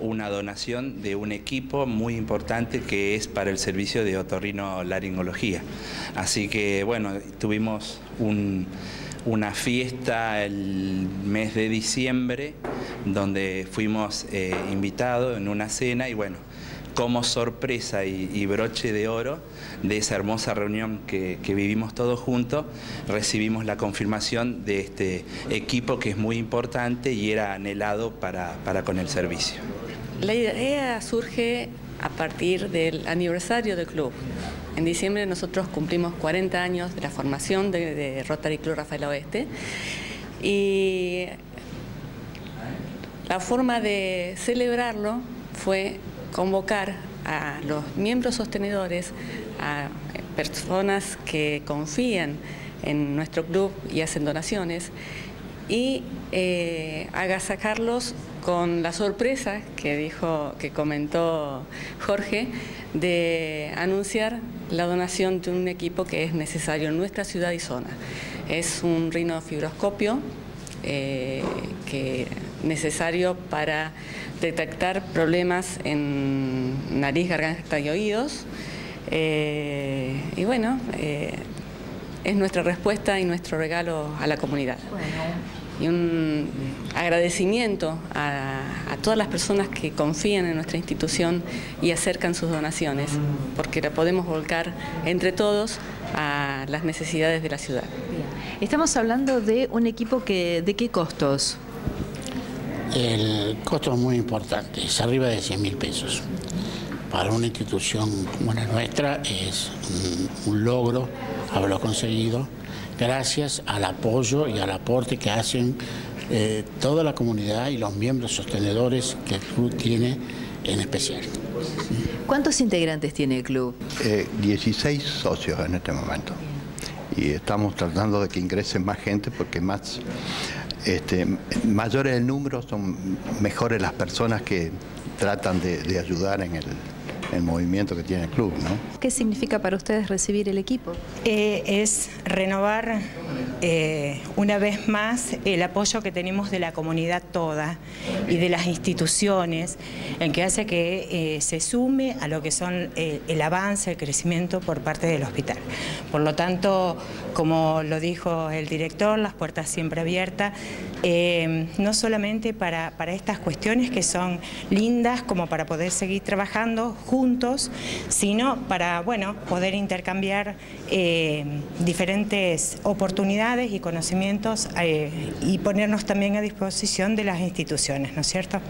Una donación de un equipo muy importante que es para el servicio de otorrino-laringología. Así que bueno, tuvimos una fiesta el mes de diciembre donde fuimos eh, invitados en una cena y bueno, como sorpresa y, broche de oro de esa hermosa reunión que, vivimos todos juntos, recibimos la confirmación de este equipo que es muy importante y era anhelado para, con el servicio. La idea surge a partir del aniversario del club. En diciembre nosotros cumplimos 40 años de la formación de, de Rotary Club Rafael Oeste y la forma de celebrarlo fue convocar a los miembros sostenedores, a personas que confían en nuestro club y hacen donaciones, y eh, con la sorpresa que dijo, que comentó Jorge, de anunciar la donación de un equipo que es necesario en nuestra ciudad y zona. Es un rinofibroscopio eh, que necesario para detectar problemas en nariz, garganta y oídos. Eh, y bueno, eh, es nuestra respuesta y nuestro regalo a la comunidad. Y un agradecimiento a, todas las personas que confían en nuestra institución y acercan sus donaciones, porque la podemos volcar entre todos a las necesidades de la ciudad. Estamos hablando de un equipo que, ¿de qué costos? El costo es muy importante, es arriba de 100 mil pesos. Para una institución como la nuestra es un, logro haberlo conseguido gracias al apoyo y al aporte que hacen eh, toda la comunidad y los miembros sostenedores que el club tiene en especial. ¿Cuántos integrantes tiene el club? 16 eh, socios en este momento. Y estamos tratando de que ingresen más gente porque más este, mayor el número, son mejores las personas que tratan de, ayudar en el, movimiento que tiene el club. ¿no? ¿Qué significa para ustedes recibir el equipo? Eh, es renovar eh, una vez más el apoyo que tenemos de la comunidad toda y de las instituciones, en que hace que eh, se sume a lo que son el avance, el crecimiento por parte del hospital. Por lo tanto, como lo dijo el director, las puertas siempre abiertas, no solamente para, para estas cuestiones que son lindas como para poder seguir trabajando juntos, sino para bueno, poder intercambiar diferentes oportunidades y conocimientos eh, y ponernos también a disposición de las instituciones, ¿no es cierto?